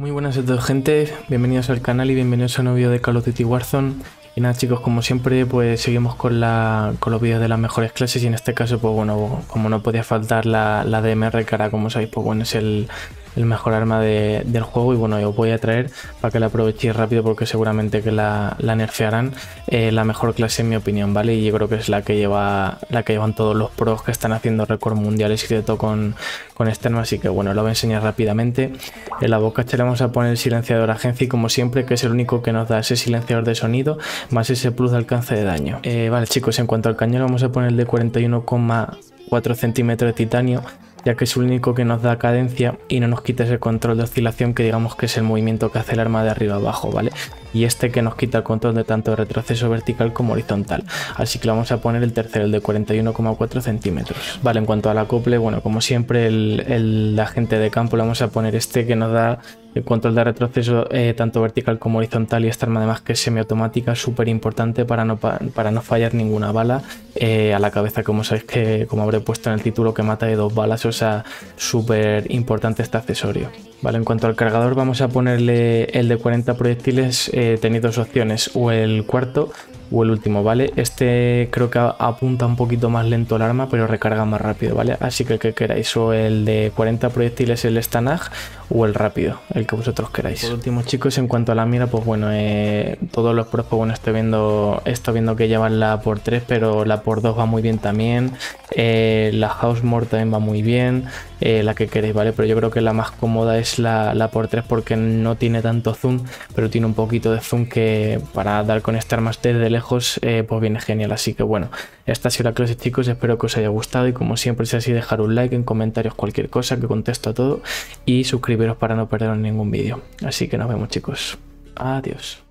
Muy buenas a todos gente, bienvenidos al canal y bienvenidos a un nuevo vídeo de Call of Duty Warzone. Y nada chicos, como siempre pues seguimos con, la, con los vídeos de las mejores clases y en este caso pues bueno, como no podía faltar la, la DMR cara como sabéis pues bueno es el, el mejor arma del juego y bueno, os voy a traer para que la aprovechéis rápido porque seguramente que la, nerfearán eh, la mejor clase en mi opinión, ¿vale? Y yo creo que es la que lleva la que llevan todos los pros que están haciendo récords mundiales y de todo con, con este arma, así que bueno, lo voy a enseñar rápidamente. En la boca le vamos a poner el silenciador agencia y como siempre que es el único que nos da ese silenciador de sonido más ese plus de alcance de daño. Eh, vale chicos, en cuanto al cañón vamos a poner el de 41,4 centímetros de titanio ya que es el único que nos da cadencia y no nos quita ese control de oscilación que digamos que es el movimiento que hace el arma de arriba abajo, ¿vale? Y este que nos quita el control de tanto retroceso vertical como horizontal. Así que le vamos a poner el tercero, el de 41,4 centímetros. Vale, en cuanto al acople, bueno, como siempre el, el agente de campo le vamos a poner este que nos da el control de retroceso eh, tanto vertical como horizontal y esta arma además que es semiautomática, súper importante para no, para no fallar ninguna bala eh, a la cabeza, como sabéis que como habré puesto en el título que mata de dos balas, o sea, súper importante este accesorio. Vale, en cuanto al cargador vamos a ponerle el de 40 proyectiles, eh, tenéis dos opciones, o el cuarto o el último, ¿vale? Este creo que apunta un poquito más lento el arma, pero recarga más rápido, ¿vale? Así que el que queráis, o el de 40 proyectiles el Stanag o el rápido, el que vosotros queráis. Por último, chicos, en cuanto a la mira, pues bueno, eh, todos los pros, pues bueno, estoy viendo, estoy viendo que llevan la por 3, pero la por 2 va muy bien también. Eh, la House More también va muy bien, eh, la que queréis, ¿vale? Pero yo creo que la más cómoda es la, la por 3 porque no tiene tanto zoom, pero tiene un poquito de zoom que para dar con este arma desde lejos, pues viene genial. Así que bueno, esta ha sido la clase, chicos, espero que os haya gustado y como siempre, si así, dejar un like en comentarios, cualquier cosa, que contesto a todo y para no perderos ningún vídeo. Así que nos vemos chicos. Adiós.